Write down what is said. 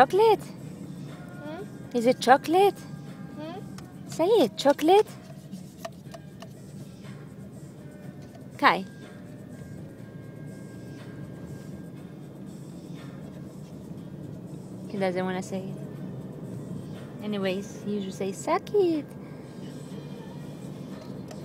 Chocolate? Hmm? Is it chocolate? Hmm? Say it, chocolate. Kyle. He doesn't want to say it. Anyways, you should say, suck it.